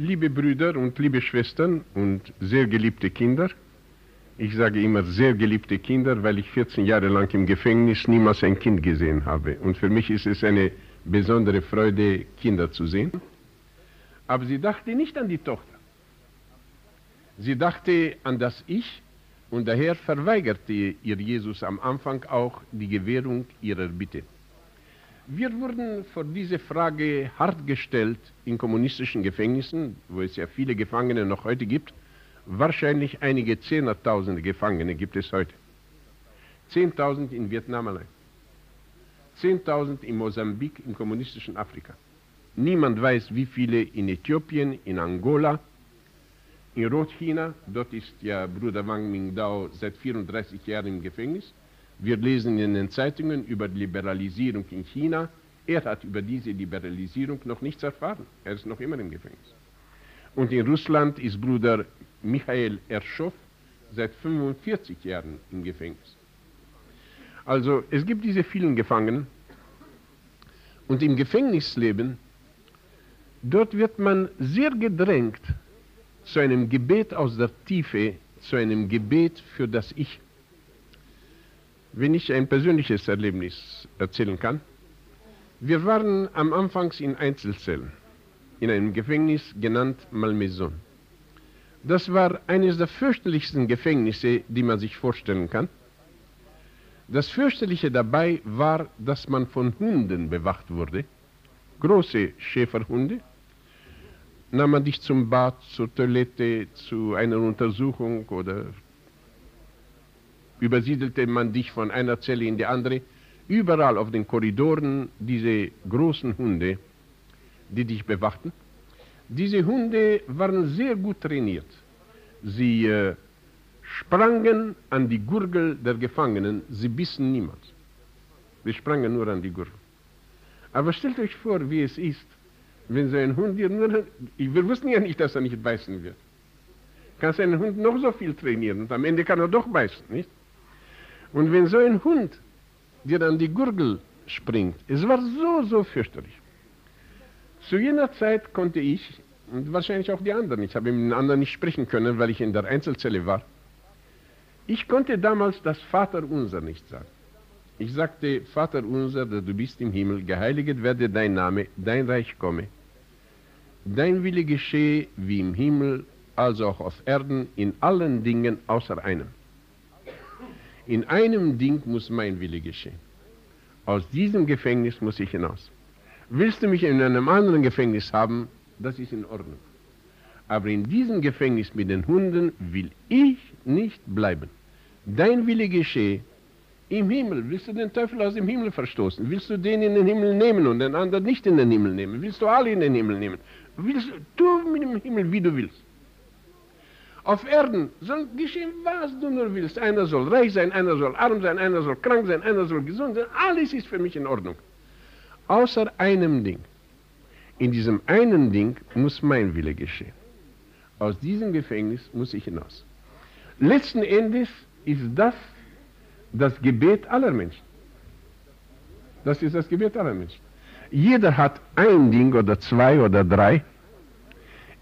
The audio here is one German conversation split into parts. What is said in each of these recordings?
Liebe Brüder und liebe Schwestern und sehr geliebte Kinder, ich sage immer sehr geliebte Kinder, weil ich 14 Jahre lang im Gefängnis niemals ein Kind gesehen habe. Und für mich ist es eine besondere Freude, Kinder zu sehen. Aber sie dachte nicht an die Tochter. Sie dachte an das Ich und daher verweigerte ihr Jesus am Anfang auch die Gewährung ihrer Bitte. Wir wurden vor diese Frage hart gestellt in kommunistischen Gefängnissen, wo es ja viele Gefangene noch heute gibt. Wahrscheinlich einige Zehnertausende Gefangene gibt es heute. Zehntausend in Vietnam allein. Zehntausend in Mosambik, im kommunistischen Afrika. Niemand weiß, wie viele in Äthiopien, in Angola, in Rotchina. Dort ist ja Bruder Wang Mingdao seit 34 Jahren im Gefängnis. Wir lesen in den Zeitungen über die Liberalisierung in China. Er hat über diese Liberalisierung noch nichts erfahren. Er ist noch immer im Gefängnis. Und in Russland ist Bruder Michael Erschow seit 45 Jahren im Gefängnis. Also es gibt diese vielen Gefangenen. Und im Gefängnisleben, dort wird man sehr gedrängt zu einem Gebet aus der Tiefe, zu einem Gebet für das Ich wenn ich ein persönliches Erlebnis erzählen kann. Wir waren am Anfangs in Einzelzellen, in einem Gefängnis genannt Malmaison. Das war eines der fürchterlichsten Gefängnisse, die man sich vorstellen kann. Das fürchterliche dabei war, dass man von Hunden bewacht wurde, große Schäferhunde. Nahm man dich zum Bad, zur Toilette, zu einer Untersuchung oder übersiedelte man dich von einer Zelle in die andere. Überall auf den Korridoren diese großen Hunde, die dich bewachten. Diese Hunde waren sehr gut trainiert. Sie äh, sprangen an die Gurgel der Gefangenen, sie bissen niemals. Sie sprangen nur an die Gurgel. Aber stellt euch vor, wie es ist, wenn so ein Hund dir nur... Wir wussten ja nicht, dass er nicht beißen wird. Kannst einen Hund noch so viel trainieren und am Ende kann er doch beißen, nicht? Und wenn so ein Hund dir an die Gurgel springt, es war so, so fürchterlich. Zu jener Zeit konnte ich, und wahrscheinlich auch die anderen, ich habe mit den anderen nicht sprechen können, weil ich in der Einzelzelle war, ich konnte damals das Vaterunser nicht sagen. Ich sagte, Vater unser, der du bist im Himmel, geheiliget werde dein Name, dein Reich komme. Dein Wille geschehe wie im Himmel, also auch auf Erden, in allen Dingen außer einem. In einem Ding muss mein Wille geschehen. Aus diesem Gefängnis muss ich hinaus. Willst du mich in einem anderen Gefängnis haben, das ist in Ordnung. Aber in diesem Gefängnis mit den Hunden will ich nicht bleiben. Dein Wille geschehe im Himmel. Willst du den Teufel aus dem Himmel verstoßen? Willst du den in den Himmel nehmen und den anderen nicht in den Himmel nehmen? Willst du alle in den Himmel nehmen? Willst du, mit dem Himmel, wie du willst. Auf Erden soll geschehen, was du nur willst. Einer soll reich sein, einer soll arm sein, einer soll krank sein, einer soll gesund sein. Alles ist für mich in Ordnung. Außer einem Ding. In diesem einen Ding muss mein Wille geschehen. Aus diesem Gefängnis muss ich hinaus. Letzten Endes ist das das Gebet aller Menschen. Das ist das Gebet aller Menschen. Jeder hat ein Ding oder zwei oder drei,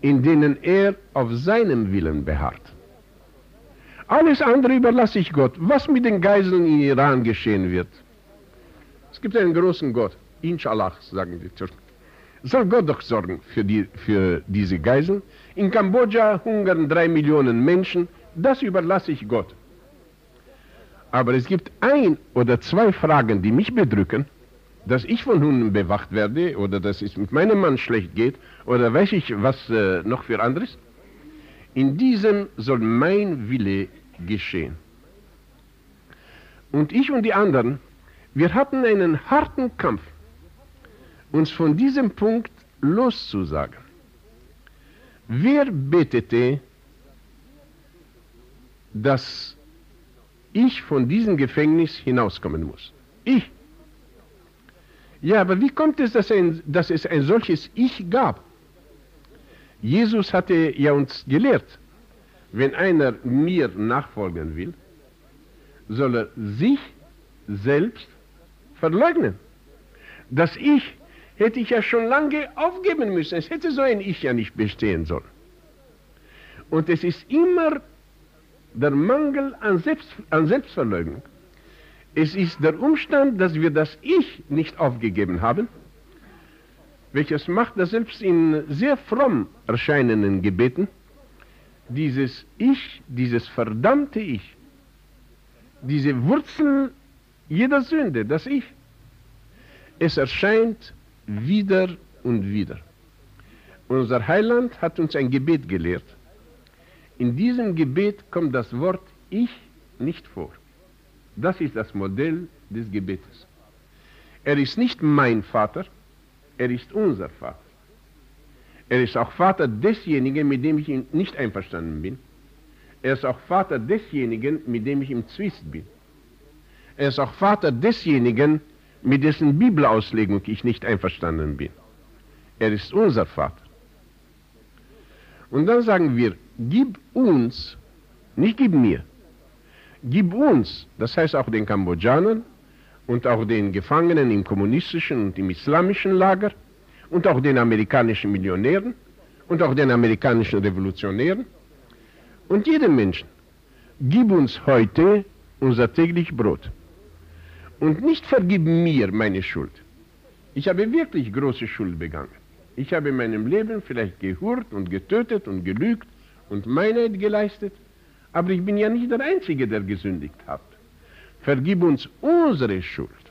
in denen er auf seinem Willen beharrt. Alles andere überlasse ich Gott. Was mit den Geiseln in Iran geschehen wird. Es gibt einen großen Gott, Inshallah, sagen die Türken. Soll Gott doch sorgen für, die, für diese Geiseln? In Kambodscha hungern drei Millionen Menschen. Das überlasse ich Gott. Aber es gibt ein oder zwei Fragen, die mich bedrücken dass ich von Hunden bewacht werde oder dass es mit meinem Mann schlecht geht oder weiß ich was äh, noch für anderes. In diesem soll mein Wille geschehen. Und ich und die anderen, wir hatten einen harten Kampf, uns von diesem Punkt loszusagen. Wer betete, dass ich von diesem Gefängnis hinauskommen muss? Ich. Ja, aber wie kommt es, dass, ein, dass es ein solches Ich gab? Jesus hatte ja uns gelehrt, wenn einer mir nachfolgen will, soll er sich selbst verleugnen. Das Ich hätte ich ja schon lange aufgeben müssen. Es hätte so ein Ich ja nicht bestehen sollen. Und es ist immer der Mangel an, Selbst, an Selbstverleugnung. Es ist der Umstand, dass wir das Ich nicht aufgegeben haben, welches macht, dass selbst in sehr fromm erscheinenden Gebeten dieses Ich, dieses verdammte Ich, diese Wurzel jeder Sünde, das Ich, es erscheint wieder und wieder. Unser Heiland hat uns ein Gebet gelehrt. In diesem Gebet kommt das Wort Ich nicht vor. Das ist das Modell des Gebetes. Er ist nicht mein Vater, er ist unser Vater. Er ist auch Vater desjenigen, mit dem ich nicht einverstanden bin. Er ist auch Vater desjenigen, mit dem ich im Zwist bin. Er ist auch Vater desjenigen, mit dessen Bibelauslegung ich nicht einverstanden bin. Er ist unser Vater. Und dann sagen wir, gib uns, nicht gib mir, gib uns, das heißt auch den Kambodschanern und auch den Gefangenen im kommunistischen und im islamischen Lager und auch den amerikanischen Millionären und auch den amerikanischen Revolutionären und jedem Menschen, gib uns heute unser täglich Brot und nicht vergib mir meine Schuld. Ich habe wirklich große Schuld begangen. Ich habe in meinem Leben vielleicht gehurt und getötet und gelügt und Meinheit geleistet, aber ich bin ja nicht der Einzige, der gesündigt hat. Vergib uns unsere Schuld.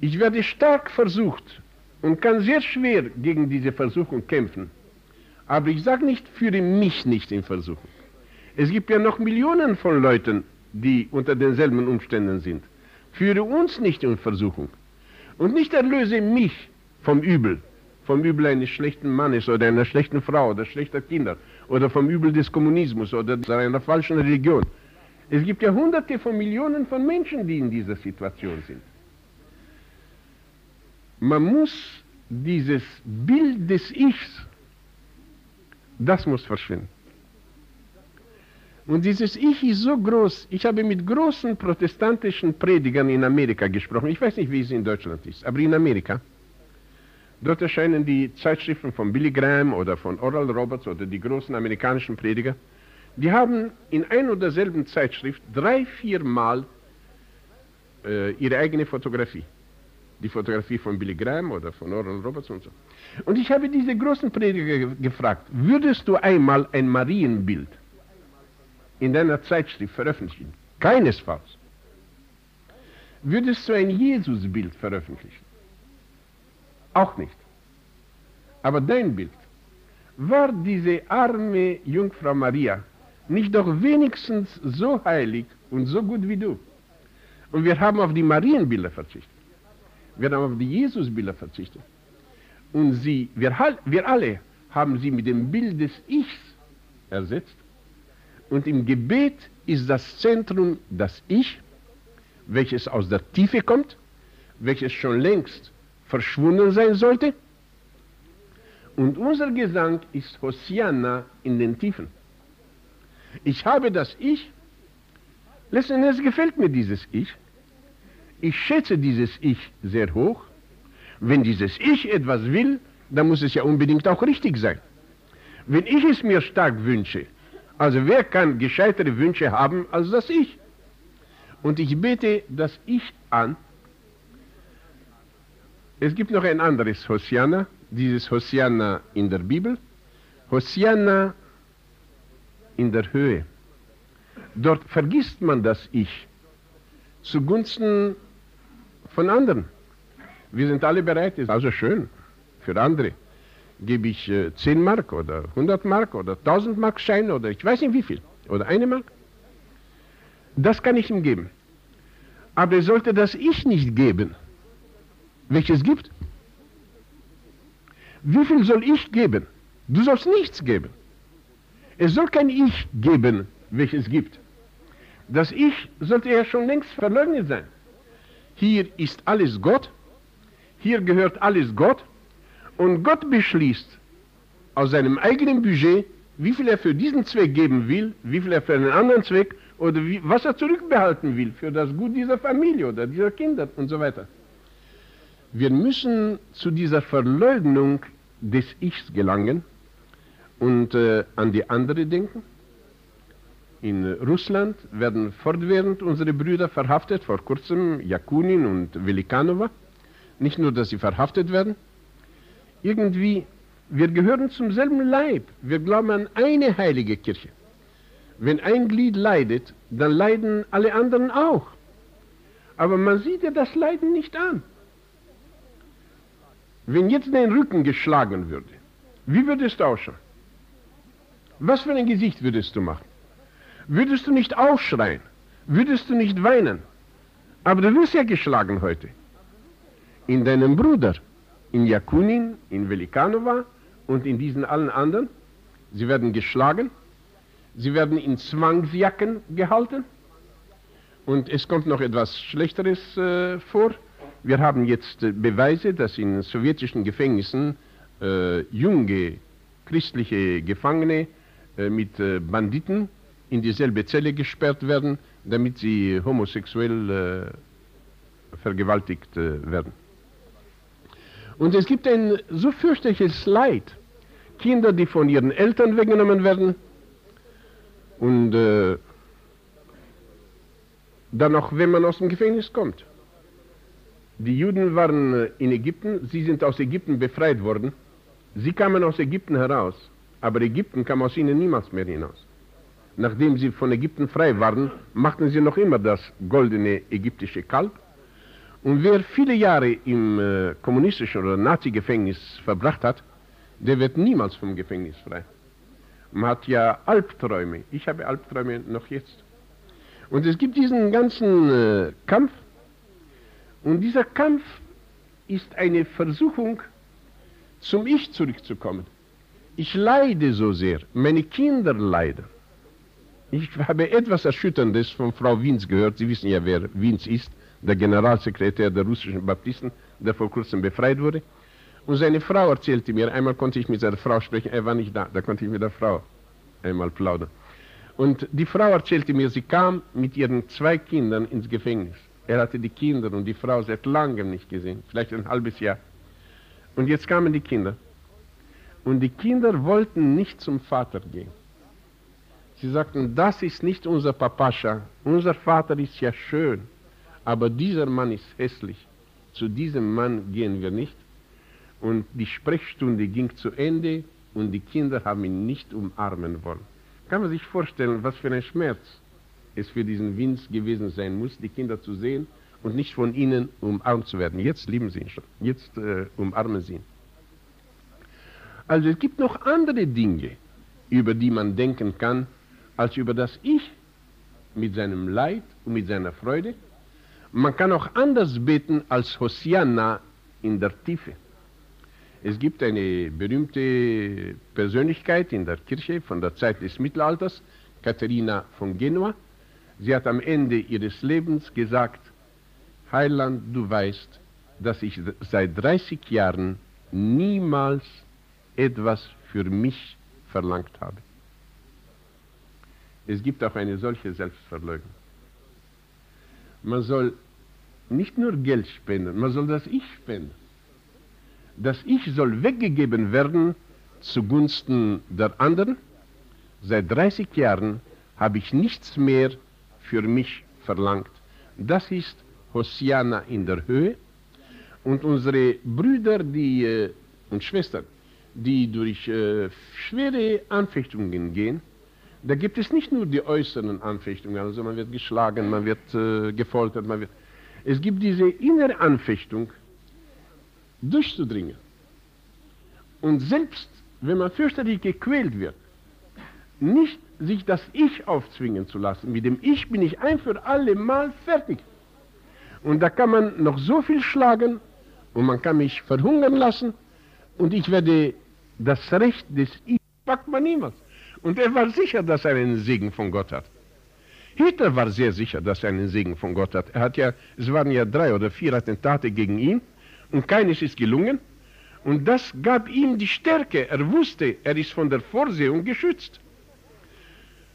Ich werde stark versucht und kann sehr schwer gegen diese Versuchung kämpfen. Aber ich sage nicht, führe mich nicht in Versuchung. Es gibt ja noch Millionen von Leuten, die unter denselben Umständen sind. Führe uns nicht in Versuchung. Und nicht erlöse mich vom Übel, vom Übel eines schlechten Mannes oder einer schlechten Frau oder schlechter Kinder oder vom Übel des Kommunismus oder einer falschen Religion. Es gibt ja hunderte von Millionen von Menschen, die in dieser Situation sind. Man muss dieses Bild des Ichs, das muss verschwinden. Und dieses Ich ist so groß. Ich habe mit großen protestantischen Predigern in Amerika gesprochen. Ich weiß nicht, wie es in Deutschland ist, aber in Amerika. Dort erscheinen die Zeitschriften von Billy Graham oder von Oral Roberts oder die großen amerikanischen Prediger. Die haben in ein oder derselben Zeitschrift drei, vier Mal äh, ihre eigene Fotografie. Die Fotografie von Billy Graham oder von Oral Roberts und so. Und ich habe diese großen Prediger gefragt, würdest du einmal ein Marienbild in deiner Zeitschrift veröffentlichen? Keinesfalls. Würdest du ein Jesusbild veröffentlichen? Auch nicht. Aber dein Bild, war diese arme Jungfrau Maria nicht doch wenigstens so heilig und so gut wie du? Und wir haben auf die Marienbilder verzichtet. Wir haben auf die Jesusbilder verzichtet. Und sie, wir, wir alle haben sie mit dem Bild des Ichs ersetzt. Und im Gebet ist das Zentrum das Ich, welches aus der Tiefe kommt, welches schon längst verschwunden sein sollte. Und unser Gesang ist Hosianna in den Tiefen. Ich habe das Ich, letzten Endes gefällt mir dieses Ich. Ich schätze dieses Ich sehr hoch. Wenn dieses Ich etwas will, dann muss es ja unbedingt auch richtig sein. Wenn ich es mir stark wünsche, also wer kann gescheitere Wünsche haben als das Ich? Und ich bete das Ich an. Es gibt noch ein anderes Hosianna, dieses Hosianna in der Bibel. Hosianna in der Höhe. Dort vergisst man das Ich zugunsten von anderen. Wir sind alle bereit, ist also schön für andere. Gebe ich äh, 10 Mark oder 100 Mark oder 1000 Mark Schein oder ich weiß nicht wie viel oder eine Mark. Das kann ich ihm geben. Aber er sollte das Ich nicht geben, welches gibt. Wie viel soll ich geben? Du sollst nichts geben. Es soll kein Ich geben, welches gibt. Das Ich sollte ja schon längst verleugnet sein. Hier ist alles Gott, hier gehört alles Gott und Gott beschließt aus seinem eigenen Budget, wie viel er für diesen Zweck geben will, wie viel er für einen anderen Zweck oder wie, was er zurückbehalten will für das Gut dieser Familie oder dieser Kinder und so weiter. Wir müssen zu dieser Verleugnung des Ichs gelangen und äh, an die andere denken. In Russland werden fortwährend unsere Brüder verhaftet, vor kurzem Jakunin und Velikanova. Nicht nur, dass sie verhaftet werden, irgendwie, wir gehören zum selben Leib. Wir glauben an eine heilige Kirche. Wenn ein Glied leidet, dann leiden alle anderen auch. Aber man sieht ja das Leiden nicht an. Wenn jetzt dein Rücken geschlagen würde, wie würdest du ausschauen? Was für ein Gesicht würdest du machen? Würdest du nicht aufschreien? Würdest du nicht weinen? Aber du wirst ja geschlagen heute. In deinem Bruder, in Jakunin, in Velikanova und in diesen allen anderen. Sie werden geschlagen. Sie werden in Zwangsjacken gehalten. Und es kommt noch etwas Schlechteres äh, vor. Wir haben jetzt äh, Beweise, dass in sowjetischen Gefängnissen äh, junge christliche Gefangene äh, mit äh, Banditen in dieselbe Zelle gesperrt werden, damit sie homosexuell äh, vergewaltigt werden. Und es gibt ein so fürchterliches Leid. Kinder, die von ihren Eltern weggenommen werden und äh, dann auch, wenn man aus dem Gefängnis kommt. Die Juden waren in Ägypten, sie sind aus Ägypten befreit worden. Sie kamen aus Ägypten heraus, aber Ägypten kam aus ihnen niemals mehr hinaus. Nachdem sie von Ägypten frei waren, machten sie noch immer das goldene ägyptische Kalb. Und wer viele Jahre im äh, kommunistischen oder Nazi-Gefängnis verbracht hat, der wird niemals vom Gefängnis frei. Man hat ja Albträume. Ich habe Albträume noch jetzt. Und es gibt diesen ganzen äh, Kampf. Und dieser Kampf ist eine Versuchung, zum Ich zurückzukommen. Ich leide so sehr. Meine Kinder leiden. Ich habe etwas Erschütterndes von Frau Wiens gehört. Sie wissen ja, wer Wiens ist, der Generalsekretär der russischen Baptisten, der vor kurzem befreit wurde. Und seine Frau erzählte mir, einmal konnte ich mit seiner Frau sprechen, er war nicht da, da konnte ich mit der Frau einmal plaudern. Und die Frau erzählte mir, sie kam mit ihren zwei Kindern ins Gefängnis. Er hatte die Kinder und die Frau seit langem nicht gesehen, vielleicht ein halbes Jahr. Und jetzt kamen die Kinder. Und die Kinder wollten nicht zum Vater gehen. Sie sagten, das ist nicht unser Papascha, unser Vater ist ja schön, aber dieser Mann ist hässlich. Zu diesem Mann gehen wir nicht. Und die Sprechstunde ging zu Ende und die Kinder haben ihn nicht umarmen wollen. Kann man sich vorstellen, was für ein Schmerz es für diesen Winz gewesen sein muss, die Kinder zu sehen und nicht von ihnen umarmt zu werden. Jetzt lieben sie ihn schon, jetzt äh, umarmen sie ihn. Also es gibt noch andere Dinge, über die man denken kann, als über das Ich mit seinem Leid und mit seiner Freude. Man kann auch anders beten als Hosianna in der Tiefe. Es gibt eine berühmte Persönlichkeit in der Kirche von der Zeit des Mittelalters, Katharina von Genua. Sie hat am Ende ihres Lebens gesagt, Heiland, du weißt, dass ich seit 30 Jahren niemals etwas für mich verlangt habe. Es gibt auch eine solche Selbstverleugnung. Man soll nicht nur Geld spenden, man soll das Ich spenden. Das Ich soll weggegeben werden zugunsten der anderen. Seit 30 Jahren habe ich nichts mehr für mich verlangt. Das ist Hosiana in der Höhe. Und unsere Brüder die, äh, und Schwestern, die durch äh, schwere Anfechtungen gehen, da gibt es nicht nur die äußeren Anfechtungen, also man wird geschlagen, man wird äh, gefoltert, man wird. Es gibt diese innere Anfechtung, durchzudringen. Und selbst wenn man fürchterlich gequält wird, nicht sich das Ich aufzwingen zu lassen. Mit dem Ich bin ich ein für alle Mal fertig. Und da kann man noch so viel schlagen und man kann mich verhungern lassen und ich werde das Recht des Ich packt man niemals. Und er war sicher, dass er einen Segen von Gott hat. Hitler war sehr sicher, dass er einen Segen von Gott hat. Er hat ja, es waren ja drei oder vier Attentate gegen ihn und keines ist gelungen. Und das gab ihm die Stärke. Er wusste, er ist von der Vorsehung geschützt.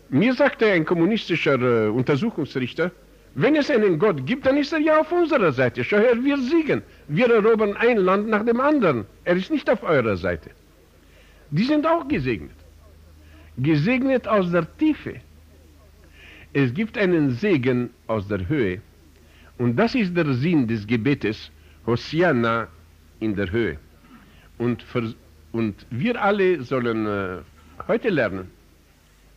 Mir sagte ein kommunistischer äh, Untersuchungsrichter, Wenn es einen Gott gibt, dann ist er ja auf unserer Seite. Schau her, wir siegen. Wir erobern ein Land nach dem anderen. Er ist nicht auf eurer Seite. Die sind auch gesegnet. Gesegnet aus der Tiefe. Es gibt einen Segen aus der Höhe. Und das ist der Sinn des Gebetes, Hosianna in der Höhe. Und, für, und wir alle sollen äh, heute lernen,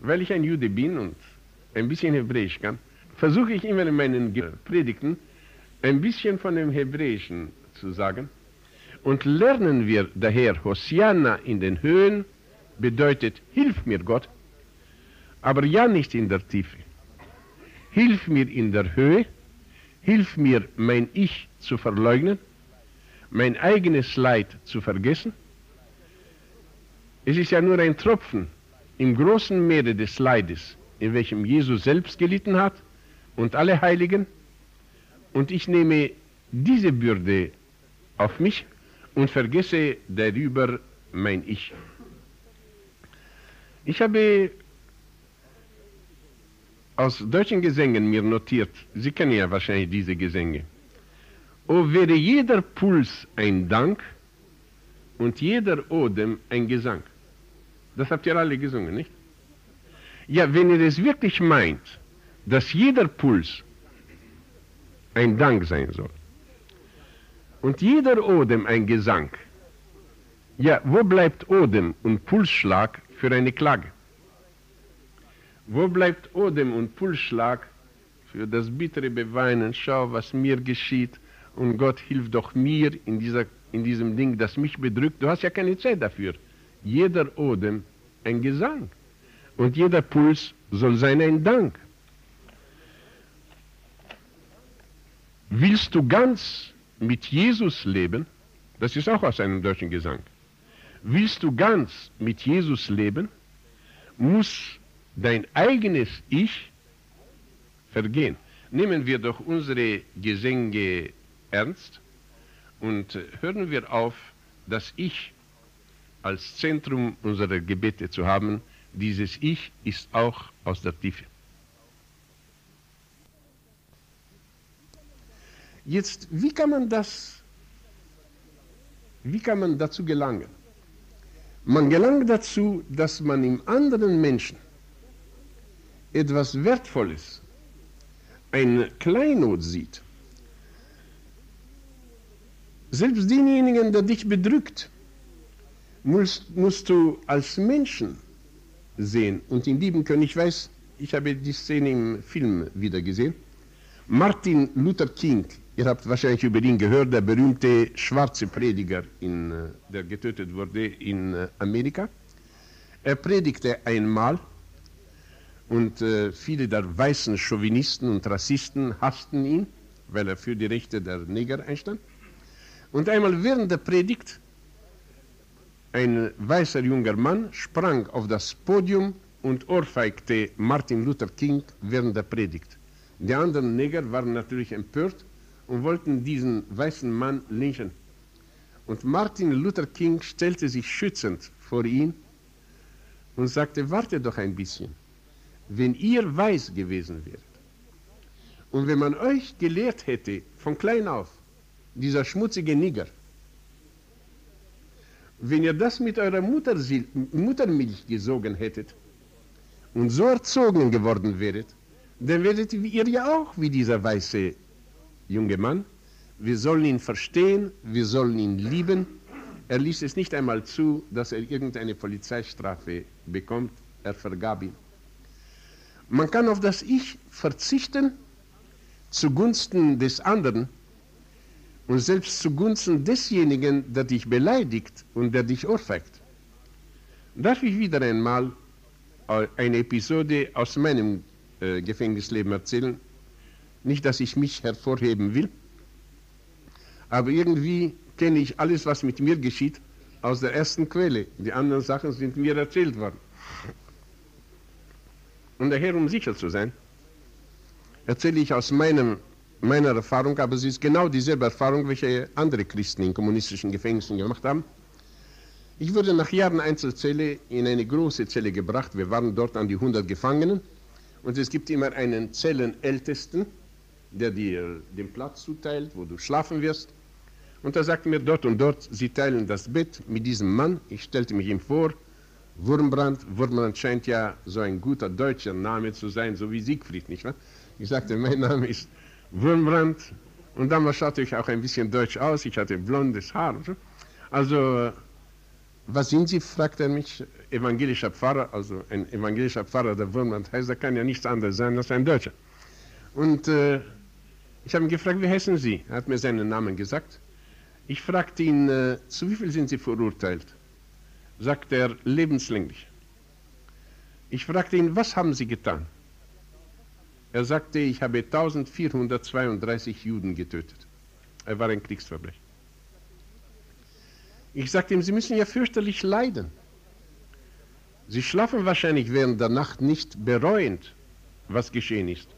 weil ich ein Jude bin und ein bisschen Hebräisch kann, versuche ich immer in meinen Predigten ein bisschen von dem Hebräischen zu sagen. Und lernen wir daher Hosianna in den Höhen, bedeutet, hilf mir Gott, aber ja nicht in der Tiefe. Hilf mir in der Höhe, hilf mir mein Ich zu verleugnen, mein eigenes Leid zu vergessen. Es ist ja nur ein Tropfen im großen Meere des Leides, in welchem Jesus selbst gelitten hat und alle Heiligen. Und ich nehme diese Bürde auf mich und vergesse darüber mein Ich. Ich habe aus deutschen Gesängen mir notiert, Sie kennen ja wahrscheinlich diese Gesänge. O wäre jeder Puls ein Dank und jeder Odem ein Gesang. Das habt ihr alle gesungen, nicht? Ja, wenn ihr es wirklich meint, dass jeder Puls ein Dank sein soll und jeder Odem ein Gesang, ja, wo bleibt Odem und Pulsschlag für eine Klage? Wo bleibt Odem und Pulsschlag für das bittere Beweinen? Schau, was mir geschieht und Gott hilft doch mir in, dieser, in diesem Ding, das mich bedrückt. Du hast ja keine Zeit dafür. Jeder Odem ein Gesang und jeder Puls soll sein ein Dank. Willst du ganz mit Jesus leben? Das ist auch aus einem deutschen Gesang. Willst du ganz mit Jesus leben, muss dein eigenes Ich vergehen. Nehmen wir doch unsere Gesänge ernst und hören wir auf, das Ich als Zentrum unserer Gebete zu haben. Dieses Ich ist auch aus der Tiefe. Jetzt, wie kann man das, wie kann man dazu gelangen? Man gelangt dazu, dass man im anderen Menschen etwas Wertvolles, eine Kleinod sieht. Selbst denjenigen, der dich bedrückt, musst, musst du als Menschen sehen und ihn lieben können. Ich weiß, ich habe die Szene im Film wieder gesehen. Martin Luther King Ihr habt wahrscheinlich über ihn gehört, der berühmte schwarze Prediger, in, äh, der getötet wurde in äh, Amerika. Er predigte einmal und äh, viele der weißen Chauvinisten und Rassisten hassten ihn, weil er für die Rechte der Neger einstand. Und einmal während der Predigt, ein weißer junger Mann sprang auf das Podium und ohrfeigte Martin Luther King während der Predigt. Die anderen Neger waren natürlich empört und wollten diesen weißen Mann lynchen. Und Martin Luther King stellte sich schützend vor ihn und sagte, warte doch ein bisschen, wenn ihr weiß gewesen wärt und wenn man euch gelehrt hätte, von klein auf, dieser schmutzige Nigger, wenn ihr das mit eurer Muttermilch gesogen hättet und so erzogen geworden wäret, dann werdet ihr ja auch wie dieser weiße junge Mann. Wir sollen ihn verstehen, wir sollen ihn lieben. Er ließ es nicht einmal zu, dass er irgendeine Polizeistrafe bekommt. Er vergab ihn. Man kann auf das Ich verzichten zugunsten des anderen und selbst zugunsten desjenigen, der dich beleidigt und der dich ohrfeigt. Darf ich wieder einmal eine Episode aus meinem äh, Gefängnisleben erzählen? Nicht, dass ich mich hervorheben will, aber irgendwie kenne ich alles, was mit mir geschieht, aus der ersten Quelle. Die anderen Sachen sind mir erzählt worden. Und daher, um sicher zu sein, erzähle ich aus meinem, meiner Erfahrung, aber es ist genau dieselbe Erfahrung, welche andere Christen in kommunistischen Gefängnissen gemacht haben. Ich wurde nach Jahren Einzelzelle in eine große Zelle gebracht. Wir waren dort an die 100 Gefangenen. Und es gibt immer einen Zellenältesten, der dir den Platz zuteilt, wo du schlafen wirst. Und er sagte mir dort und dort, sie teilen das Bett mit diesem Mann. Ich stellte mich ihm vor, Wurmbrand. Wurmbrand scheint ja so ein guter deutscher Name zu sein, so wie Siegfried, nicht wahr? Ich sagte, mein Name ist Wurmbrand. Und damals schaute ich auch ein bisschen deutsch aus. Ich hatte blondes Haar. Also, was sind Sie? fragte er mich. Evangelischer Pfarrer, also ein evangelischer Pfarrer, der Wurmbrand heißt, der kann ja nichts anderes sein als ein Deutscher. Und äh, ich habe ihn gefragt, wie heißen Sie? Er hat mir seinen Namen gesagt. Ich fragte ihn, äh, zu wie viel sind Sie verurteilt? Sagt er, lebenslänglich. Ich fragte ihn, was haben Sie getan? Er sagte, ich habe 1432 Juden getötet. Er war ein Kriegsverbrecher. Ich sagte ihm, Sie müssen ja fürchterlich leiden. Sie schlafen wahrscheinlich während der Nacht nicht bereuend, was geschehen ist.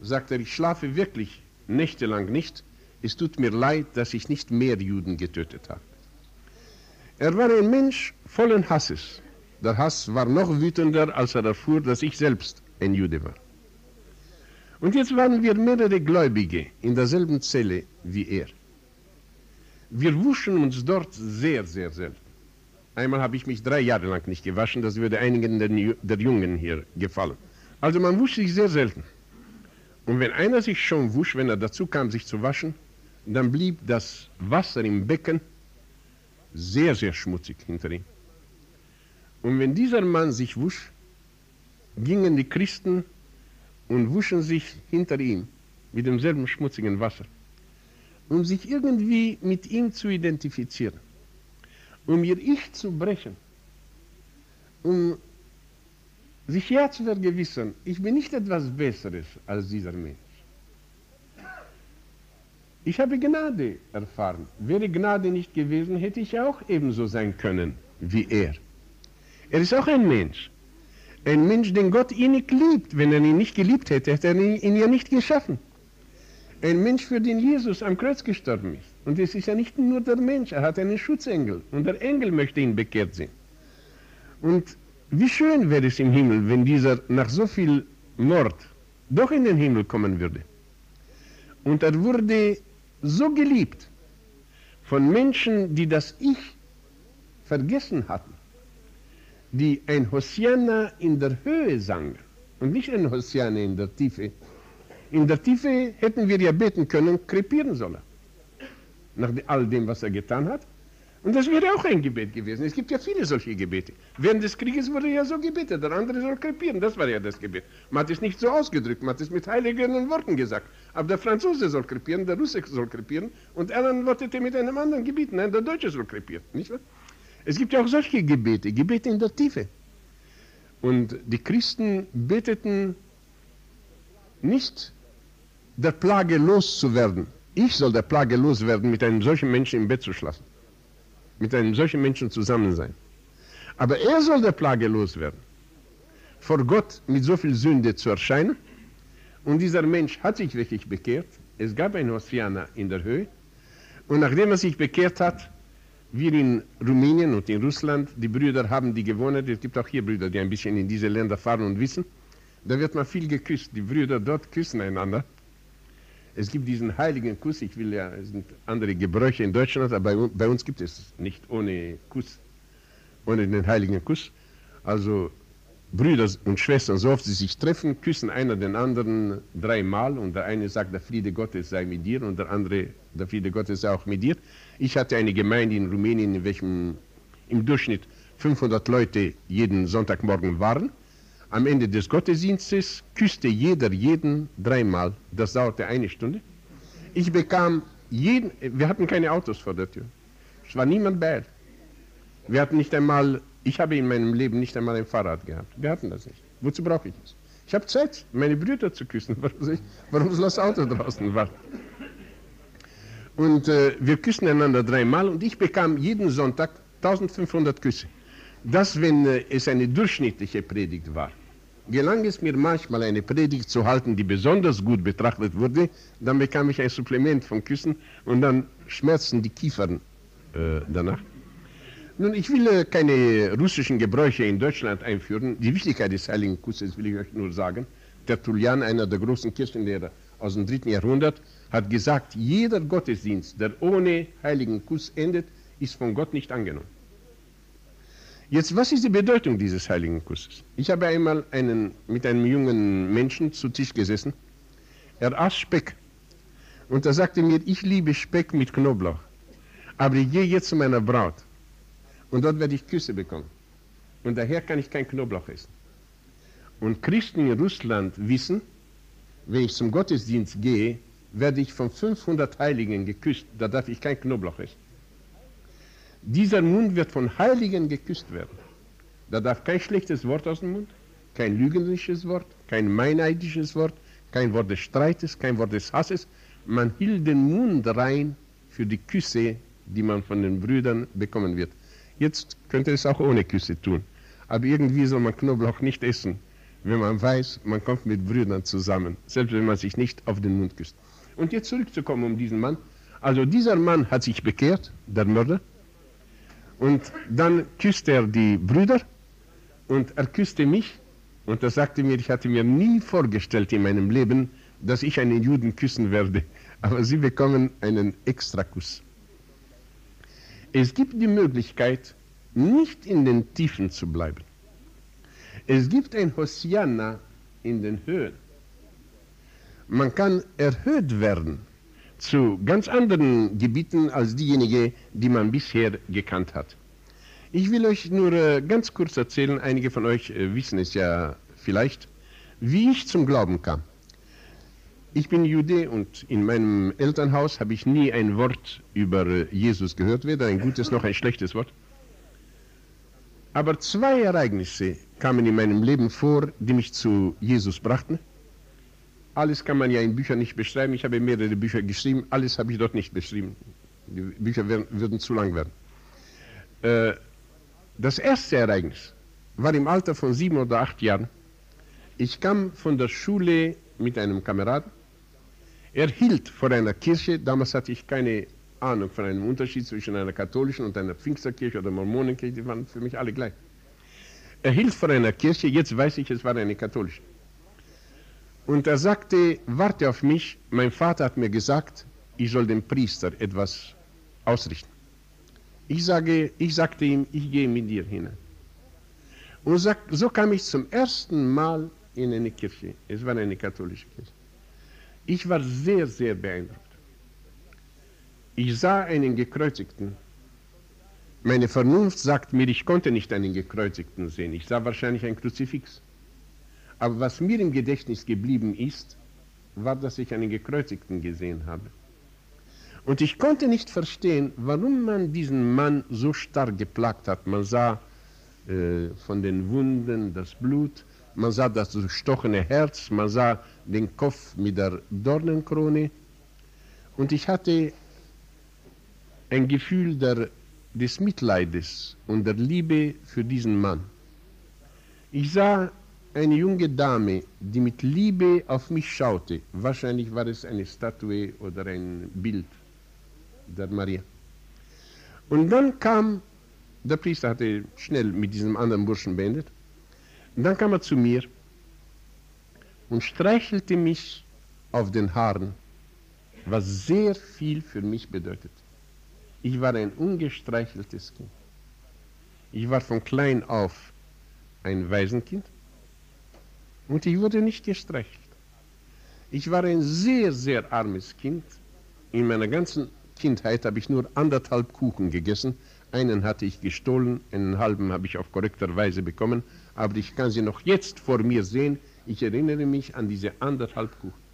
Sagt er, ich schlafe wirklich nächtelang nicht. Es tut mir leid, dass ich nicht mehr Juden getötet habe. Er war ein Mensch vollen Hasses. Der Hass war noch wütender, als er erfuhr, dass ich selbst ein Jude war. Und jetzt waren wir mehrere Gläubige in derselben Zelle wie er. Wir wuschen uns dort sehr, sehr selten. Einmal habe ich mich drei Jahre lang nicht gewaschen, das würde einigen der, Jungen hier gefallen. Also man wusch sich sehr selten. Und wenn einer sich schon wusch, wenn er dazu kam, sich zu waschen, dann blieb das Wasser im Becken sehr, sehr schmutzig hinter ihm. Und wenn dieser Mann sich wusch, gingen die Christen und wuschen sich hinter ihm mit demselben schmutzigen Wasser, um sich irgendwie mit ihm zu identifizieren, um ihr Ich zu brechen, um sich ja zu vergewissern, ich bin nicht etwas Besseres als dieser Mensch. Ich habe Gnade erfahren. Wäre Gnade nicht gewesen, hätte ich auch ebenso sein können wie er. Er ist auch ein Mensch. Ein Mensch, den Gott innig liebt. Wenn er ihn nicht geliebt hätte, hätte er ihn ja nicht geschaffen. Ein Mensch, für den Jesus am Kreuz gestorben ist. Und es ist ja nicht nur der Mensch, er hat einen Schutzengel. Und der Engel möchte ihn bekehrt sehen. Und wie schön wäre es im Himmel, wenn dieser nach so viel Mord doch in den Himmel kommen würde. Und er wurde so geliebt von Menschen, die das Ich vergessen hatten, die ein Hosianna in der Höhe sangen und nicht ein Hosianna in der Tiefe. In der Tiefe hätten wir ja beten können, krepieren soll er. Nach all dem, was er getan hat. Und das wäre auch ein Gebet gewesen. Es gibt ja viele solche Gebete. Während des Krieges wurde ja so gebetet, der andere soll krepieren. Das war ja das Gebet. Man hat es nicht so ausgedrückt, man hat es mit heiligen Worten gesagt. Aber der Franzose soll krepieren, der Russe soll krepieren und er antwortete mit einem anderen Gebet. Nein, der Deutsche soll krepieren. Nicht wahr? Es gibt ja auch solche Gebete, Gebete in der Tiefe. Und die Christen beteten nicht der Plage loszuwerden. Ich soll der Plage loswerden, mit einem solchen Menschen im Bett zu schlafen mit einem solchen Menschen zusammen sein. Aber er soll der Plage loswerden, vor Gott mit so viel Sünde zu erscheinen. Und dieser Mensch hat sich wirklich bekehrt. Es gab ein Hosiana in der Höhe. Und nachdem er sich bekehrt hat, wir in Rumänien und in Russland, die Brüder haben die gewohnt, es gibt auch hier Brüder, die ein bisschen in diese Länder fahren und wissen, da wird man viel geküsst. Die Brüder dort küssen einander. Es gibt diesen heiligen Kuss, ich will ja, es sind andere Gebräuche in Deutschland, aber bei uns gibt es nicht ohne Kuss, ohne den heiligen Kuss. Also Brüder und Schwestern, so oft sie sich treffen, küssen einer den anderen dreimal und der eine sagt, der Friede Gottes sei mit dir und der andere, der Friede Gottes auch mit dir. Ich hatte eine Gemeinde in Rumänien, in welchem im Durchschnitt 500 Leute jeden Sonntagmorgen waren. Am Ende des Gottesdienstes küsste jeder jeden dreimal. Das dauerte eine Stunde. Ich bekam jeden, wir hatten keine Autos vor der Tür. Es war niemand bei. Wir hatten nicht einmal, ich habe in meinem Leben nicht einmal ein Fahrrad gehabt. Wir hatten das nicht. Wozu brauche ich das? Ich habe Zeit, meine Brüder zu küssen. Warum, warum soll das Auto draußen warten? Und äh, wir küssen einander dreimal und ich bekam jeden Sonntag 1500 Küsse. Das, wenn äh, es eine durchschnittliche Predigt war. Gelang es mir manchmal, eine Predigt zu halten, die besonders gut betrachtet wurde, dann bekam ich ein Supplement von Küssen und dann schmerzten die Kiefern äh, danach. Nun, ich will äh, keine russischen Gebräuche in Deutschland einführen. Die Wichtigkeit des heiligen Kusses will ich euch nur sagen. Tertullian, einer der großen Kirchenlehrer, aus dem dritten Jahrhundert, hat gesagt, jeder Gottesdienst, der ohne heiligen Kuss endet, ist von Gott nicht angenommen. Jetzt, was ist die Bedeutung dieses heiligen Kusses? Ich habe einmal einen, mit einem jungen Menschen zu Tisch gesessen. Er aß Speck. Und er sagte mir, ich liebe Speck mit Knoblauch. Aber ich gehe jetzt zu meiner Braut. Und dort werde ich Küsse bekommen. Und daher kann ich kein Knoblauch essen. Und Christen in Russland wissen, wenn ich zum Gottesdienst gehe, werde ich von 500 Heiligen geküsst. Da darf ich kein Knoblauch essen. Dieser Mund wird von Heiligen geküsst werden. Da darf kein schlechtes Wort aus dem Mund, kein lügnerisches Wort, kein meineidisches Wort, kein Wort des Streites, kein Wort des Hasses. Man hielt den Mund rein für die Küsse, die man von den Brüdern bekommen wird. Jetzt könnte es auch ohne Küsse tun. Aber irgendwie soll man Knoblauch nicht essen, wenn man weiß, man kommt mit Brüdern zusammen, selbst wenn man sich nicht auf den Mund küsst. Und jetzt zurückzukommen um diesen Mann. Also dieser Mann hat sich bekehrt, der Mörder, und dann küsste er die Brüder und er küsste mich und er sagte mir, ich hatte mir nie vorgestellt in meinem Leben, dass ich einen Juden küssen werde, aber sie bekommen einen Extrakuss. Es gibt die Möglichkeit, nicht in den Tiefen zu bleiben. Es gibt ein Hosianna in den Höhen. Man kann erhöht werden zu ganz anderen Gebieten als diejenigen, die man bisher gekannt hat. Ich will euch nur äh, ganz kurz erzählen, einige von euch äh, wissen es ja vielleicht, wie ich zum Glauben kam. Ich bin Jude und in meinem Elternhaus habe ich nie ein Wort über äh, Jesus gehört, weder ein gutes noch ein schlechtes Wort. Aber zwei Ereignisse kamen in meinem Leben vor, die mich zu Jesus brachten. Alles kann man ja in Büchern nicht beschreiben. Ich habe mehrere Bücher geschrieben. Alles habe ich dort nicht beschrieben. Die Bücher werden, würden zu lang werden. Äh, das erste Ereignis war im Alter von sieben oder acht Jahren. Ich kam von der Schule mit einem Kameraden. Er hielt vor einer Kirche. Damals hatte ich keine Ahnung von einem Unterschied zwischen einer katholischen und einer Pfingsterkirche oder Mormonenkirche. Die waren für mich alle gleich. Er hielt vor einer Kirche. Jetzt weiß ich, es war eine katholische. Und er sagte, warte auf mich, mein Vater hat mir gesagt, ich soll dem Priester etwas ausrichten. Ich, sage, ich sagte ihm, ich gehe mit dir hinein. Und so kam ich zum ersten Mal in eine Kirche. Es war eine katholische Kirche. Ich war sehr, sehr beeindruckt. Ich sah einen Gekreuzigten. Meine Vernunft sagt mir, ich konnte nicht einen Gekreuzigten sehen. Ich sah wahrscheinlich ein Kruzifix. Aber was mir im Gedächtnis geblieben ist, war, dass ich einen Gekreuzigten gesehen habe. Und ich konnte nicht verstehen, warum man diesen Mann so stark geplagt hat. Man sah äh, von den Wunden das Blut, man sah das durchstochene Herz, man sah den Kopf mit der Dornenkrone. Und ich hatte ein Gefühl der, des Mitleides und der Liebe für diesen Mann. Ich sah eine junge Dame, die mit Liebe auf mich schaute. Wahrscheinlich war es eine Statue oder ein Bild der Maria. Und dann kam, der Priester hatte schnell mit diesem anderen Burschen beendet, und dann kam er zu mir und streichelte mich auf den Haaren, was sehr viel für mich bedeutet. Ich war ein ungestreicheltes Kind. Ich war von klein auf ein Waisenkind und ich wurde nicht gestreichelt. Ich war ein sehr, sehr armes Kind. In meiner ganzen Kindheit habe ich nur anderthalb Kuchen gegessen. Einen hatte ich gestohlen, einen halben habe ich auf korrekter Weise bekommen, aber ich kann sie noch jetzt vor mir sehen. Ich erinnere mich an diese anderthalb Kuchen.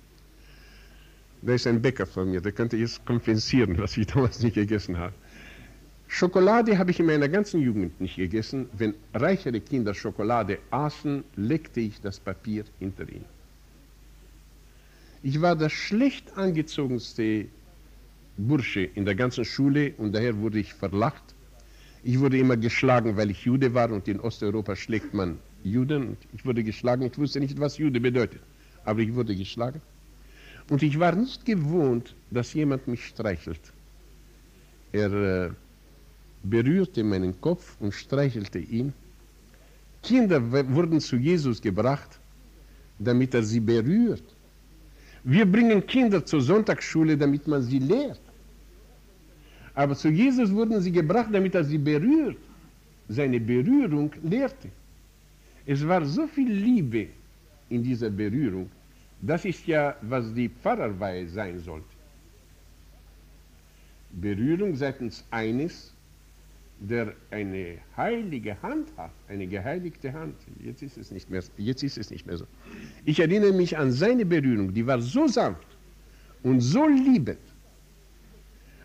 Da ist ein Bäcker von mir, der könnte jetzt kompensieren, was ich damals nicht gegessen habe. Schokolade habe ich in meiner ganzen Jugend nicht gegessen. Wenn reichere Kinder Schokolade aßen, legte ich das Papier hinter ihnen. Ich war der schlecht angezogenste Bursche in der ganzen Schule und daher wurde ich verlacht. Ich wurde immer geschlagen, weil ich Jude war und in Osteuropa schlägt man Juden. Ich wurde geschlagen, ich wusste nicht, was Jude bedeutet, aber ich wurde geschlagen. Und ich war nicht gewohnt, dass jemand mich streichelt. Er äh, berührte meinen Kopf und streichelte ihn. Kinder wurden zu Jesus gebracht, damit er sie berührt. Wir bringen Kinder zur Sonntagsschule, damit man sie lehrt. Aber zu Jesus wurden sie gebracht, damit er sie berührt. Seine Berührung lehrte. Es war so viel Liebe in dieser Berührung. Das ist ja, was die Pfarrerweihe sein sollte. Berührung seitens eines, der eine heilige Hand hat, eine geheiligte Hand. Jetzt ist es nicht mehr, jetzt ist es nicht mehr so. Ich erinnere mich an seine Berührung, die war so sanft und so liebend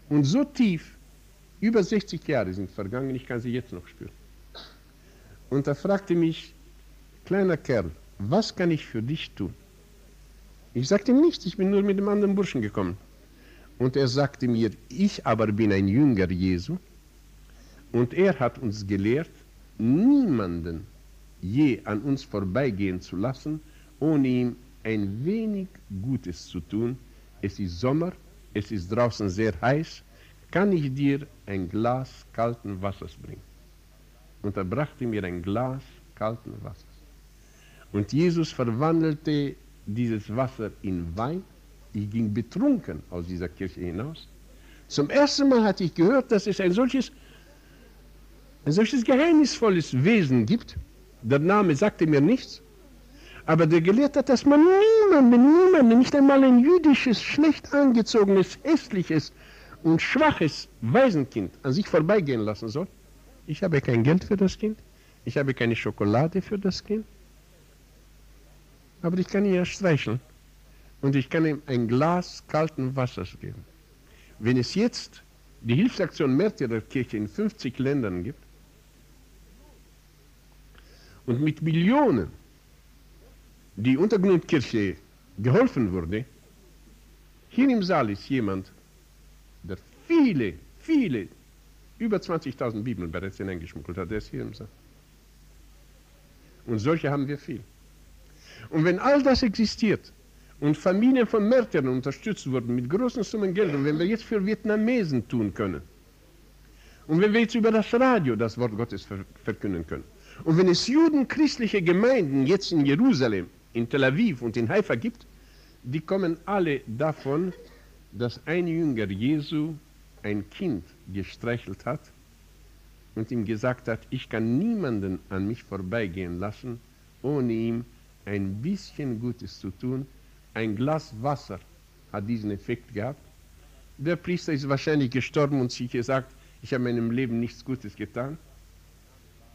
und so tief. Über 60 Jahre sind vergangen, ich kann sie jetzt noch spüren. Und er fragte mich, kleiner Kerl, was kann ich für dich tun? Ich sagte nichts, ich bin nur mit dem anderen Burschen gekommen. Und er sagte mir, ich aber bin ein Jünger Jesu. Und er hat uns gelehrt, niemanden je an uns vorbeigehen zu lassen, ohne ihm ein wenig Gutes zu tun. Es ist Sommer, es ist draußen sehr heiß, kann ich dir ein Glas kalten Wassers bringen? Und er brachte mir ein Glas kalten Wassers. Und Jesus verwandelte dieses Wasser in Wein. Ich ging betrunken aus dieser Kirche hinaus. Zum ersten Mal hatte ich gehört, dass es ein solches, ein solches geheimnisvolles Wesen gibt. Der Name sagte mir nichts. Aber der Gelehrte hat, dass man niemanden, niemanden, nicht einmal ein jüdisches, schlecht angezogenes, hässliches und schwaches Waisenkind an sich vorbeigehen lassen soll. Ich habe kein Geld für das Kind. Ich habe keine Schokolade für das Kind aber ich kann ihn ja streicheln und ich kann ihm ein Glas kalten Wassers geben. Wenn es jetzt die Hilfsaktion Märtyrerkirche in 50 Ländern gibt und mit Millionen die Untergrundkirche geholfen wurde, hier im Saal ist jemand, der viele, viele, über 20.000 Bibeln bereits hineingeschmuggelt hat, der ist hier im Saal. Und solche haben wir viel. Und wenn all das existiert und Familien von Märtyrern unterstützt wurden mit großen Summen Geld und wenn wir jetzt für Vietnamesen tun können und wenn wir jetzt über das Radio das Wort Gottes verkünden können und wenn es judenchristliche Gemeinden jetzt in Jerusalem, in Tel Aviv und in Haifa gibt, die kommen alle davon, dass ein Jünger Jesu ein Kind gestreichelt hat und ihm gesagt hat, ich kann niemanden an mich vorbeigehen lassen, ohne ihm ein bisschen Gutes zu tun. Ein Glas Wasser hat diesen Effekt gehabt. Der Priester ist wahrscheinlich gestorben und sich gesagt, ich habe meinem Leben nichts Gutes getan.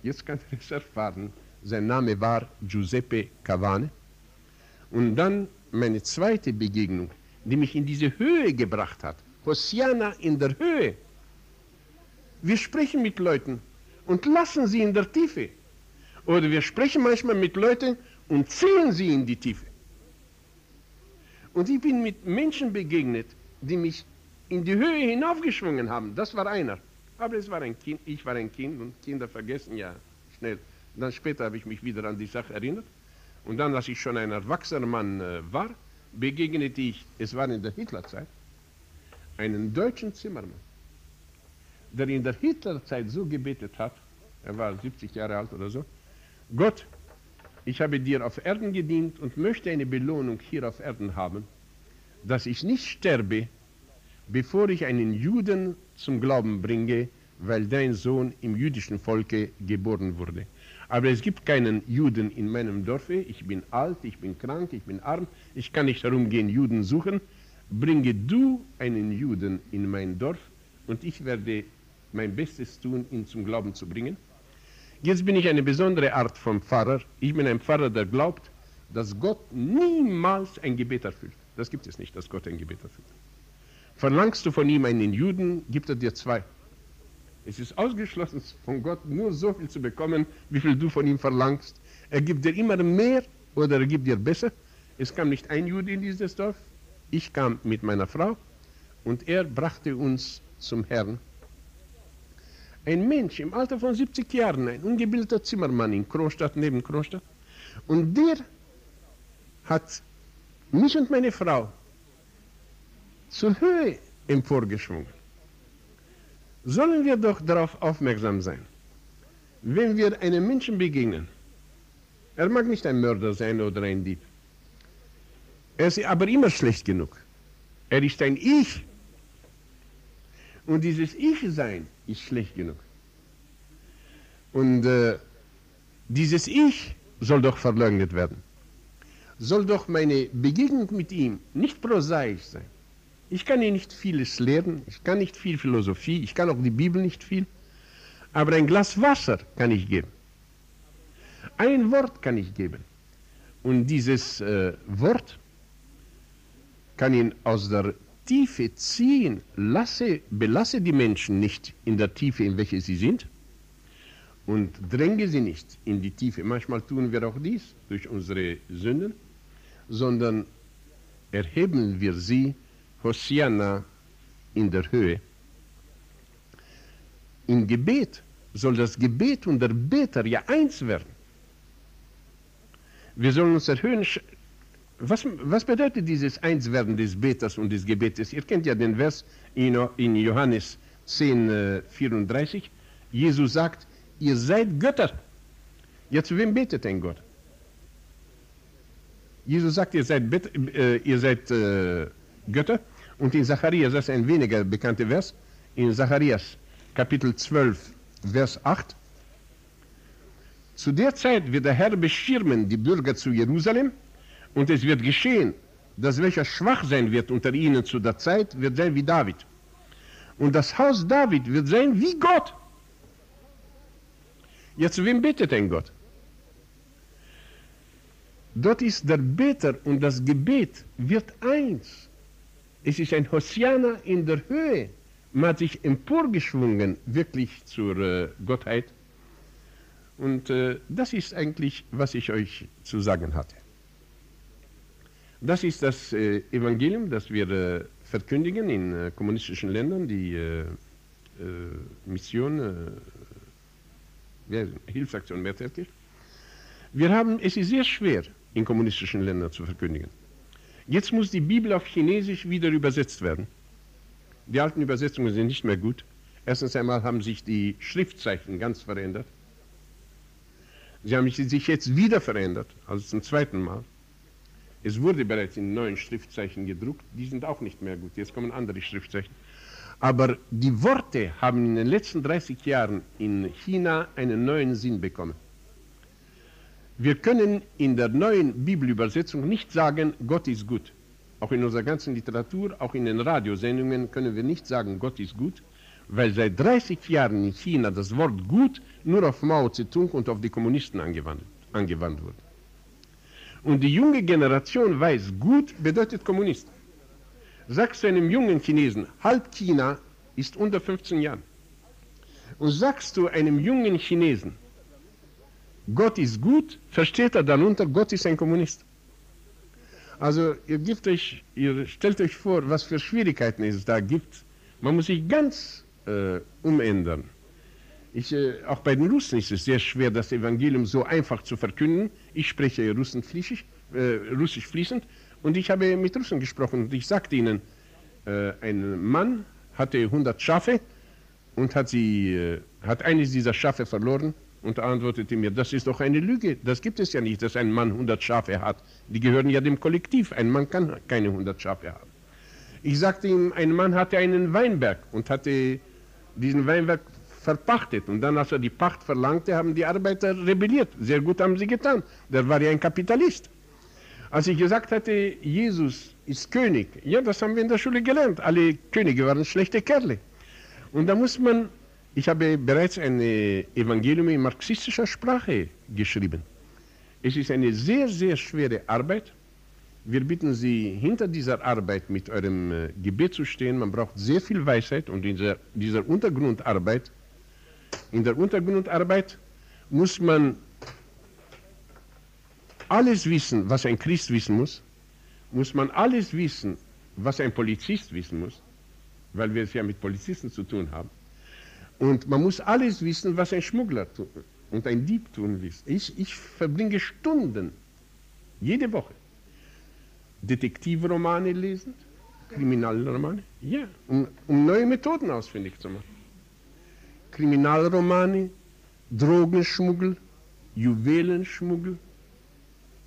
Jetzt kann er es erfahren. Sein Name war Giuseppe Cavane. Und dann meine zweite Begegnung, die mich in diese Höhe gebracht hat. Hosiana in der Höhe. Wir sprechen mit Leuten und lassen sie in der Tiefe. Oder wir sprechen manchmal mit Leuten und ziehen sie in die Tiefe. Und ich bin mit Menschen begegnet, die mich in die Höhe hinaufgeschwungen haben. Das war einer. Aber es war ein Kind, ich war ein Kind und Kinder vergessen ja schnell. Dann später habe ich mich wieder an die Sache erinnert. Und dann, als ich schon ein erwachsener Mann äh, war, begegnete ich, es war in der Hitlerzeit, einen deutschen Zimmermann, der in der Hitlerzeit so gebetet hat, er war 70 Jahre alt oder so, Gott, ich habe dir auf Erden gedient und möchte eine Belohnung hier auf Erden haben, dass ich nicht sterbe, bevor ich einen Juden zum Glauben bringe, weil dein Sohn im jüdischen Volke geboren wurde. Aber es gibt keinen Juden in meinem Dorfe. Ich bin alt, ich bin krank, ich bin arm. Ich kann nicht herumgehen, Juden suchen. Bringe du einen Juden in mein Dorf und ich werde mein Bestes tun, ihn zum Glauben zu bringen. Jetzt bin ich eine besondere Art von Pfarrer. Ich bin ein Pfarrer, der glaubt, dass Gott niemals ein Gebet erfüllt. Das gibt es nicht, dass Gott ein Gebet erfüllt. Verlangst du von ihm einen Juden, gibt er dir zwei. Es ist ausgeschlossen, von Gott nur so viel zu bekommen, wie viel du von ihm verlangst. Er gibt dir immer mehr oder er gibt dir besser. Es kam nicht ein Jude in dieses Dorf. Ich kam mit meiner Frau und er brachte uns zum Herrn ein Mensch im Alter von 70 Jahren, ein ungebildeter Zimmermann in Kronstadt, neben Kronstadt. Und der hat mich und meine Frau zur Höhe emporgeschwungen. Sollen wir doch darauf aufmerksam sein, wenn wir einem Menschen begegnen, er mag nicht ein Mörder sein oder ein Dieb, Er ist aber immer schlecht genug. Er ist ein Ich. Und dieses Ich-Sein ist schlecht genug. Und äh, dieses Ich soll doch verleugnet werden. Soll doch meine Begegnung mit ihm nicht prosaisch sein. Ich kann hier nicht vieles lernen, ich kann nicht viel Philosophie, ich kann auch die Bibel nicht viel, aber ein Glas Wasser kann ich geben. Ein Wort kann ich geben. Und dieses äh, Wort kann ihn aus der Tiefe ziehen. Lasse, belasse die Menschen nicht in der Tiefe, in welche sie sind, und dränge sie nicht in die Tiefe. Manchmal tun wir auch dies durch unsere Sünden, sondern erheben wir sie, Hosianna, in der Höhe. Im Gebet soll das Gebet und der Beter ja eins werden. Wir sollen uns erhöhen. Was, was bedeutet dieses Einswerden des Beters und des Gebetes? Ihr kennt ja den Vers in, Johannes 10, äh, 34. Jesus sagt, ihr seid Götter. Ja, zu wem betet ein Gott? Jesus sagt, ihr seid, äh, ihr seid äh, Götter. Und in Zacharias, das ist ein weniger bekannter Vers, in Zacharias Kapitel 12, Vers 8, zu der Zeit wird der Herr beschirmen die Bürger zu Jerusalem und es wird geschehen, dass welcher schwach sein wird unter ihnen zu der Zeit, wird sein wie David. Und das Haus David wird sein wie Gott. Ja, zu wem betet ein Gott? Dort ist der Beter und das Gebet wird eins. Es ist ein Hosiana in der Höhe. Man hat sich emporgeschwungen, wirklich zur äh, Gottheit. Und äh, das ist eigentlich, was ich euch zu sagen hatte. Das ist das äh, Evangelium, das wir äh, verkündigen in äh, kommunistischen Ländern, die äh, Mission Hilfsaktion Mehrtätig. Wir haben, es ist sehr schwer, in kommunistischen Ländern zu verkündigen. Jetzt muss die Bibel auf Chinesisch wieder übersetzt werden. Die alten Übersetzungen sind nicht mehr gut. Erstens einmal haben sich die Schriftzeichen ganz verändert. Sie haben sich jetzt wieder verändert, also zum zweiten Mal. Es wurde bereits in neuen Schriftzeichen gedruckt, die sind auch nicht mehr gut. Jetzt kommen andere Schriftzeichen. Aber die Worte haben in den letzten 30 Jahren in China einen neuen Sinn bekommen. Wir können in der neuen Bibelübersetzung nicht sagen, Gott ist gut. Auch in unserer ganzen Literatur, auch in den Radiosendungen können wir nicht sagen, Gott ist gut, weil seit 30 Jahren in China das Wort gut nur auf Mao Zedong und auf die Kommunisten angewandt, angewandt wird. Und die junge Generation weiß, gut bedeutet Kommunist. Sagst du einem jungen Chinesen, halb China ist unter 15 Jahren. Und sagst du einem jungen Chinesen, Gott ist gut, versteht er darunter, Gott ist ein Kommunist. Also ihr, euch, ihr stellt euch vor, was für Schwierigkeiten es da gibt. Man muss sich ganz äh, umändern. Ich, äh, auch bei den Russen ist es sehr schwer, das Evangelium so einfach zu verkünden. Ich spreche Russen fließig, äh, Russisch fließend und ich habe mit Russen gesprochen und ich sagte ihnen, äh, ein Mann hatte 100 Schafe und hat, sie, äh, hat eines dieser Schafe verloren und er antwortete mir, das ist doch eine Lüge, das gibt es ja nicht, dass ein Mann 100 Schafe hat. Die gehören ja dem Kollektiv, ein Mann kann keine 100 Schafe haben. Ich sagte ihm, ein Mann hatte einen Weinberg und hatte diesen Weinberg verpachtet. Und dann, als er die Pacht verlangte, haben die Arbeiter rebelliert. Sehr gut haben sie getan. Der war ja ein Kapitalist. Als ich gesagt hatte, Jesus ist König, ja, das haben wir in der Schule gelernt. Alle Könige waren schlechte Kerle. Und da muss man, ich habe bereits ein Evangelium in marxistischer Sprache geschrieben. Es ist eine sehr, sehr schwere Arbeit. Wir bitten Sie, hinter dieser Arbeit mit eurem äh, Gebet zu stehen. Man braucht sehr viel Weisheit und in dieser, dieser Untergrundarbeit, in der Untergrundarbeit muss man alles wissen, was ein Christ wissen muss, muss man alles wissen, was ein Polizist wissen muss, weil wir es ja mit Polizisten zu tun haben. Und man muss alles wissen, was ein Schmuggler und ein Dieb tun will. Ich, ich verbringe Stunden, jede Woche, Detektivromane lesend, Kriminalromane, ja, um, um neue Methoden ausfindig zu machen. Kriminalromane, Drogenschmuggel, Juwelenschmuggel,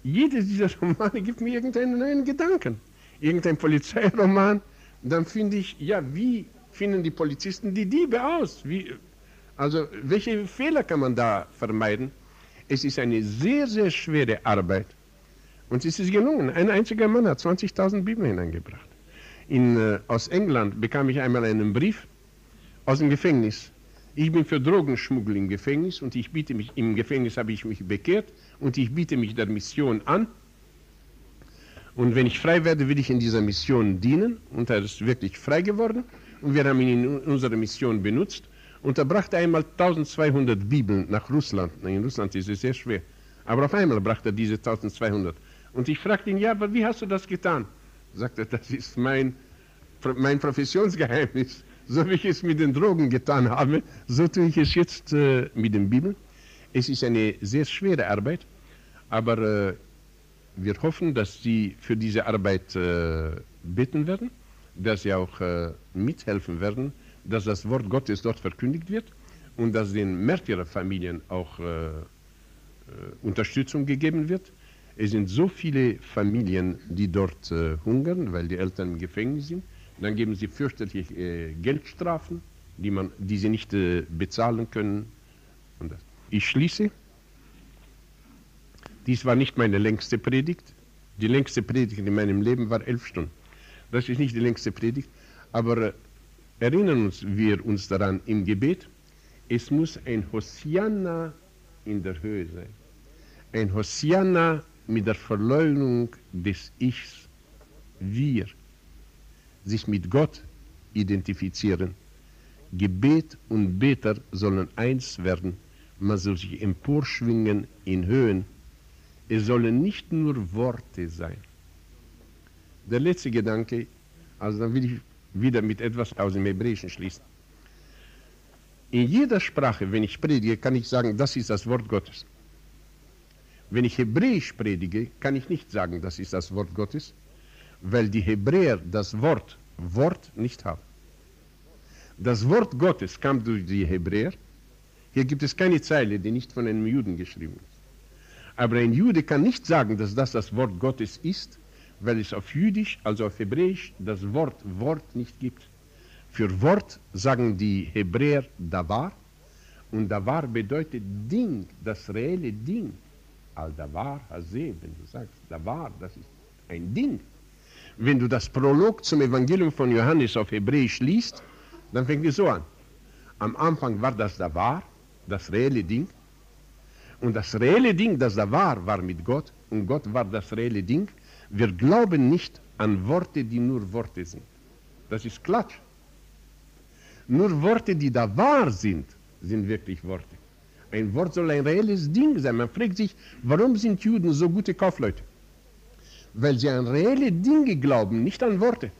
jedes dieser Romane gibt mir irgendeinen neuen Gedanken. Irgendein Polizeiroman, dann finde ich, ja, wie finden die Polizisten die Diebe aus? Wie, also, welche Fehler kann man da vermeiden? Es ist eine sehr, sehr schwere Arbeit. Und es ist gelungen. Ein einziger Mann hat 20.000 Bibeln hineingebracht. In, äh, aus England bekam ich einmal einen Brief aus dem Gefängnis. Ich bin für Drogenschmuggel im Gefängnis und ich biete mich, im Gefängnis habe ich mich bekehrt und ich biete mich der Mission an. Und wenn ich frei werde, will ich in dieser Mission dienen. Und er ist wirklich frei geworden. Und wir haben ihn in unserer Mission benutzt. Und er brachte einmal 1200 Bibeln nach Russland. In Russland ist es sehr schwer. Aber auf einmal brachte er diese 1200. Und ich fragte ihn, ja, aber wie hast du das getan? Sagte er, das ist mein, mein Professionsgeheimnis. So wie ich es mit den Drogen getan habe, so tue ich es jetzt äh, mit den Bibeln. Es ist eine sehr schwere Arbeit, aber äh, wir hoffen, dass Sie für diese Arbeit äh, bitten werden, dass Sie auch äh, mithelfen werden, dass das Wort Gottes dort verkündigt wird und dass den Märtyrerfamilien auch äh, äh, Unterstützung gegeben wird. Es sind so viele Familien, die dort äh, hungern, weil die Eltern im Gefängnis sind. Dann geben sie fürchterliche äh, Geldstrafen, die, man, die sie nicht äh, bezahlen können. Ich schließe. Dies war nicht meine längste Predigt. Die längste Predigt in meinem Leben war elf Stunden. Das ist nicht die längste Predigt, aber äh, erinnern uns wir uns daran im Gebet, es muss ein Hosianna in der Höhe sein. Ein Hosianna mit der Verleugnung des Ichs, wir, sich mit Gott identifizieren. Gebet und Beter sollen eins werden, man soll sich emporschwingen in Höhen. Es sollen nicht nur Worte sein. Der letzte Gedanke, also dann will ich wieder mit etwas aus dem Hebräischen schließen. In jeder Sprache, wenn ich predige, kann ich sagen, das ist das Wort Gottes. Wenn ich Hebräisch predige, kann ich nicht sagen, das ist das Wort Gottes, weil die Hebräer das Wort Wort nicht haben. Das Wort Gottes kam durch die Hebräer. Hier gibt es keine Zeile, die nicht von einem Juden geschrieben ist. Aber ein Jude kann nicht sagen, dass das das Wort Gottes ist, weil es auf Jüdisch, also auf Hebräisch, das Wort Wort nicht gibt. Für Wort sagen die Hebräer Davar und Davar bedeutet Ding, das reelle Ding. Al-Davar Haseh, wenn du sagst, Davar, das ist ein Ding. Wenn du das Prolog zum Evangelium von Johannes auf Hebräisch liest, dann fängt es so an. Am Anfang war das Davar, das reelle Ding. Und das reelle Ding, das da war, war mit Gott. Und Gott war das reelle Ding. Wir glauben nicht an Worte, die nur Worte sind. Das ist Klatsch. Nur Worte, die da wahr sind, sind wirklich Worte. Ein Wort soll ein reelles Ding sein. Man fragt sich, warum sind Juden so gute Kaufleute? Weil sie an reelle Dinge glauben, nicht an Worte.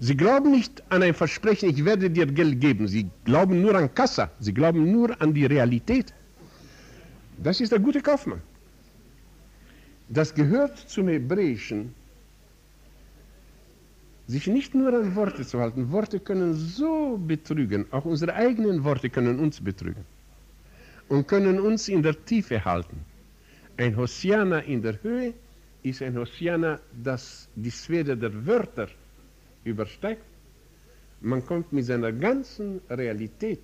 Sie glauben nicht an ein Versprechen, ich werde dir Geld geben. Sie glauben nur an Kassa. Sie glauben nur an die Realität. Das ist der gute Kaufmann. Das gehört zum Hebräischen, sich nicht nur an Worte zu halten. Worte können so betrügen, auch unsere eigenen Worte können uns betrügen und können uns in der Tiefe halten. Ein Hosiana in der Höhe ist ein Hosiana, das die Sphäre der Wörter übersteigt. Man kommt mit seiner ganzen Realität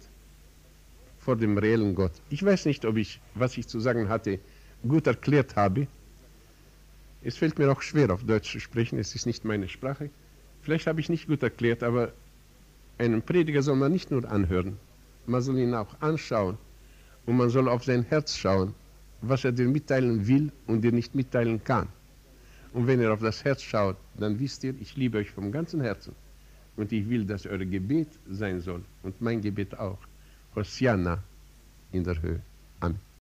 vor dem reellen Gott. Ich weiß nicht, ob ich, was ich zu sagen hatte, gut erklärt habe. Es fällt mir auch schwer, auf Deutsch zu sprechen, es ist nicht meine Sprache. Vielleicht habe ich nicht gut erklärt, aber einen Prediger soll man nicht nur anhören, man soll ihn auch anschauen und man soll auf sein Herz schauen, was er dir mitteilen will und dir nicht mitteilen kann. Und wenn ihr auf das Herz schaut, dann wisst ihr, ich liebe euch vom ganzen Herzen. Und ich will, dass euer Gebet sein soll. Und mein Gebet auch. Hosianna in der Höhe.